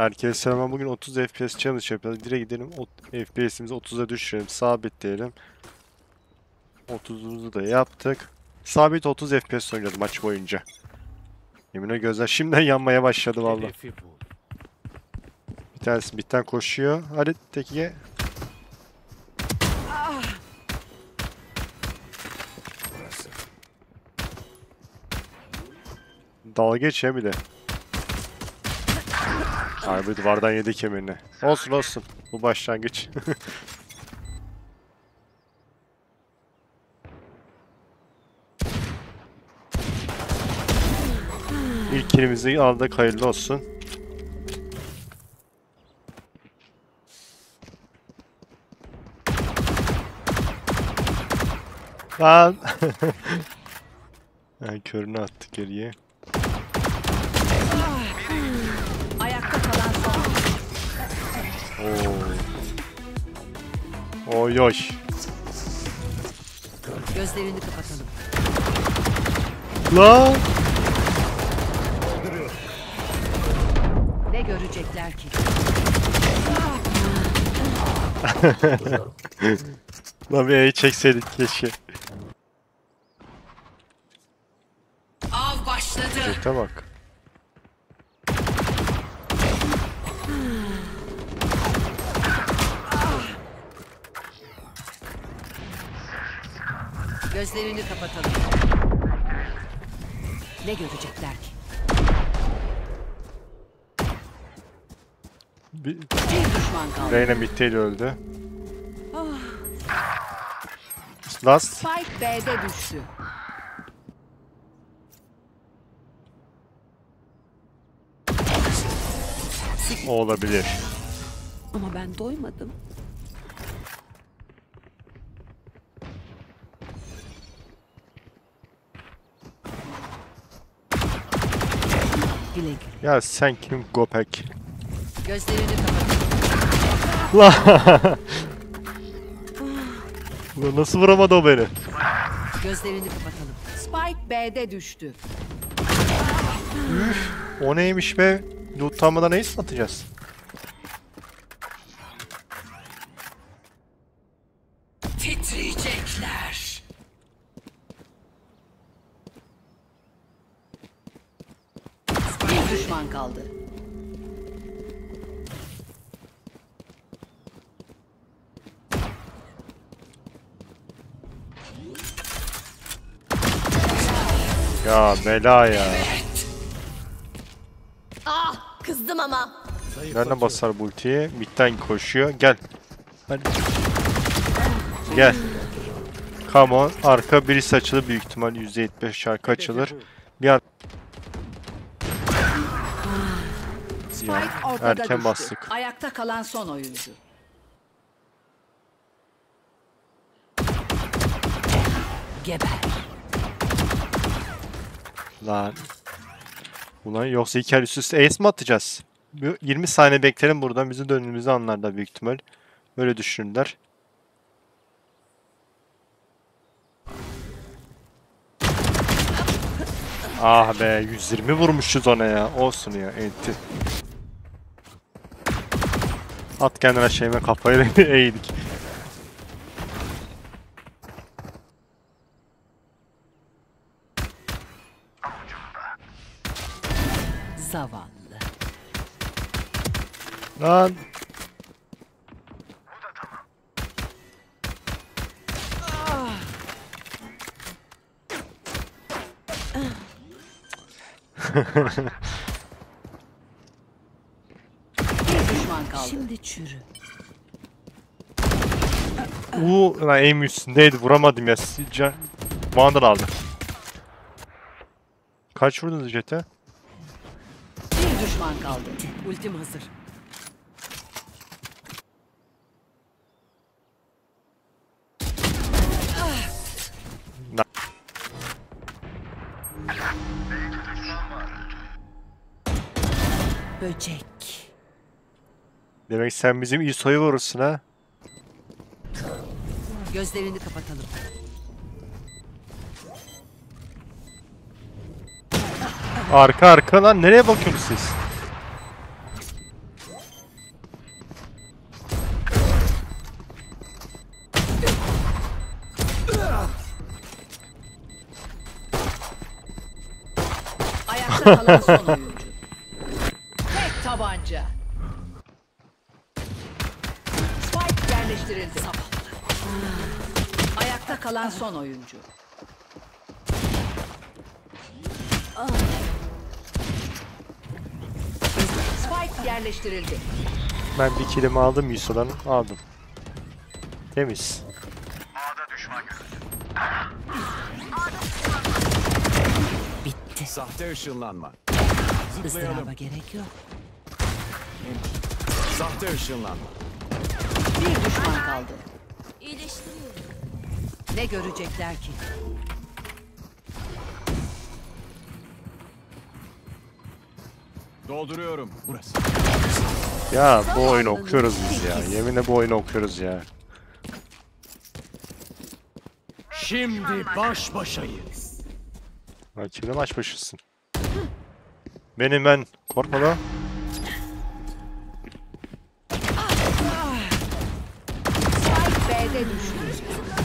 Herkese selam. Bugün 30 FPS challenge yapacağız. Direkt gidelim. FPS'imizi 30'a düşürelim. Sabitleyelim. 30'umuzu da yaptık. Sabit 30 FPS oynadım maç boyunca. Yeminle gözler şimdiden yanmaya başladı bul. Bir tanesi bitten koşuyor. Hadi tekiye. Dalga geç ya bir de. Harbi duvardan yedi kemerini. Olsun olsun. Bu başlangıç. İlk kilimizi aldık. Hayırlı olsun. Lan. yani körünü attık geriye. Oy oy. Gözlerini kapatalım. Lan. Ne görecekler ki? Lan bir E'yi çekseydik keşke. Av başladı. Çekte bak. Gözlerini kapatalım. Ne görecekler ki? Bir... Bir düşman kaldı. Reyna mid'de öldü. Last. Spike B'de düştü. O olabilir. Ama ben doymadım. Güle güle. Ya sen kim Gopek? Gözlerini. Lan. Ulan nasıl vuramadı o beni? Gözlerini kapatalım. Spike B'de düştü. O neymiş be? Lootlanmadan neyi satacağız? Ya bela ya. Ah kızdım ama. Nereden basar bu ultiyi? Mid'den koşuyor. Gel. Hadi. Gel. Come on. Arka birisi açılır büyük ihtimal %75 arka açılır. Bir an Spike ortada erken düştü. bastık. Ayakta kalan son oyuncu. Geber. Lan. Ulan yoksa iki el üst üste ace mi atacağız? Bir 20 saniye beklerim buradan bizim dönümümüzü anlarlar büyük ihtimal. Böyle düşünürler. Ah be 120 vurmuşuz ona ya. Olsun ya enti. At kendine şeyime kafayı eğdik. Lan. Bir düşman kaldı. Şimdi çürü. Uuu lan aim üstündeydi vuramadım ya. Can... Vandal aldı. Kaç vurdunuz jete? Bir düşman kaldı. Ultim hazır. ölecek. Demek sen bizim İso'yu vurursun ha. Gözlerini kapatalım. Arka arka lan nereye bakıyorsunuz siz? Ayakta kalan. Kalan son oyuncu. Spike yerleştirildi. Ben bir kilimi aldım Yusuf'dan aldım. Temiz. Bitti. Sahte ışınlanma. Izdıraba Zıplayalım. gerek yok. Sahte ışınlanma. Bir düşman kaldı. İyileştiriyorum. Ne görecekler ki? Dolduruyorum. Burası. Ya bu oyunu okuyoruz biz ya. Yeminle bu oyunu okuyoruz ya. Şimdi baş başayız. Rakiple maç başısın. Benim ben. Korkma lan.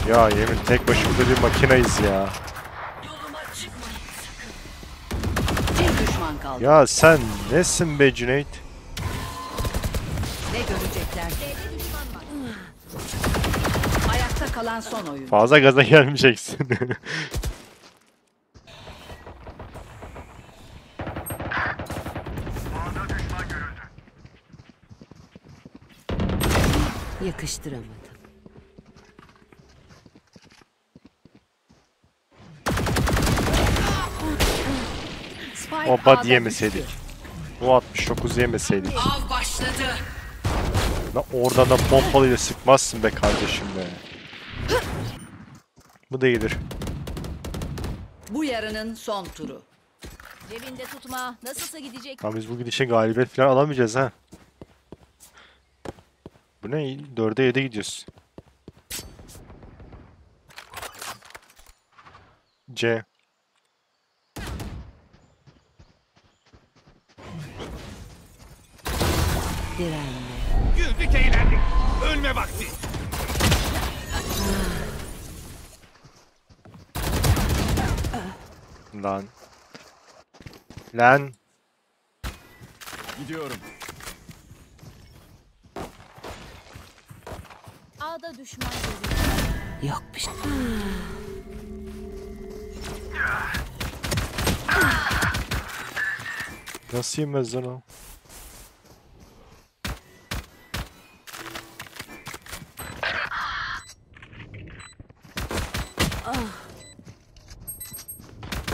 Ya yemin tek başımıza bir makinayız ya. Bir düşman kaldı. Ya sen nesin be Cüneyt? Ne görecekler? Ayakta kalan son oyuncu. Fazla gaza gelmeyeceksin. Yakıştıramadım. O body yemeseydik. O 69 yemeseydik. Av başladı. Lan oradan da pompalıyla sıkmazsın be kardeşim be. Bu da iyidir. Bu yarının son turu. Cebinde tutma. Nasılsa gidecek. Ama biz bu gidişe galibiyet falan alamayacağız ha. Bu ne? 4'e 7 gidiyoruz. C. Direnme. Güldük eğlendik. Ölme vakti. Lan. Lan. Gidiyorum. A'da düşman gözü. Yok bir şey. Nasıl yemez lan o?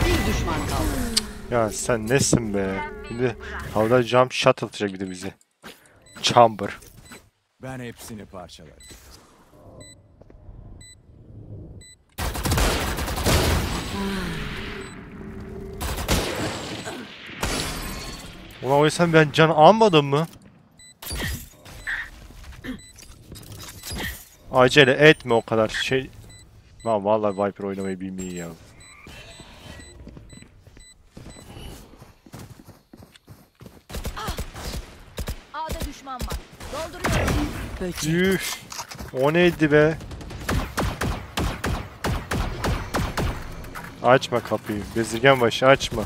Bir düşman kaldı. Ya sen nesin be? Şimdi havada jump shot atacak bir de bize. Chamber. Ben hepsini parçalarım. Ulan o yüzden ben can almadım mı? Acele etme o kadar şey. Lan vallahi Viper oynamayı bilmiyor ya. Düşman var. Dolduruyorum. Böcek. Üf. O neydi be? Açma kapıyı. Bezirgen başı açma.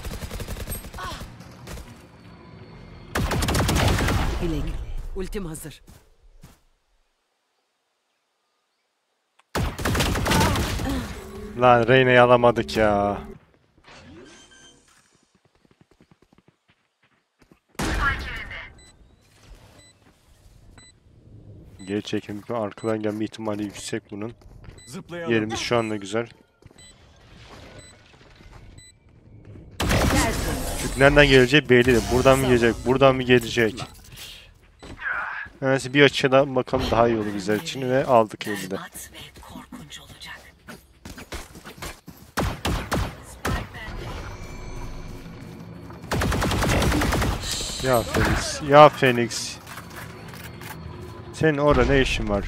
Güle. Ultim hazır. Lan Reyna'yı alamadık ya. Geri çekim arkadan gelme ihtimali yüksek bunun. Zıplayalım. Yerimiz şu anda güzel. Çünkü nereden geleceği belli değil. Buradan mı gelecek, buradan mı gelecek? Neyse bir açıdan bakalım daha iyi olur bizler için ve aldık elinde. At ve korkunç olacak. Ya Phoenix, ya Phoenix. Senin orada ne işin var?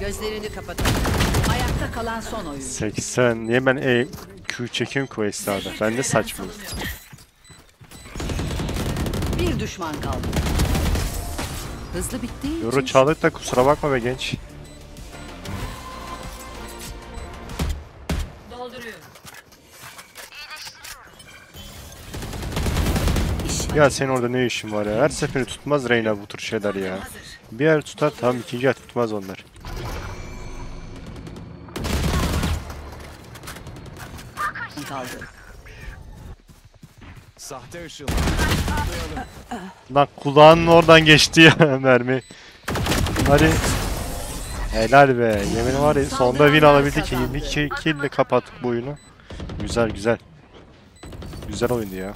Gözlerini kapatın. Ayakta kalan son oyuncu. 80. Niye ben E Q o esnada? Ben de saçma. Bir düşman kaldı. Hızlı Euro için çaldık da kusura bakma be genç. Ya senin orada ne işin var ya? Her seferinde tutmaz Reyna bu tür şeyler ya. Bir yer tutar tamam ikinci yer tutmaz onlar. kaldı. Sahte. Zıplayalım. Lan kulağının oradan geçti ya mermi. Hadi. Helal be. Yemin var ya sonunda win alabildik ki 22 kill ile kapattık bu oyunu. Güzel güzel. Güzel oyundu ya.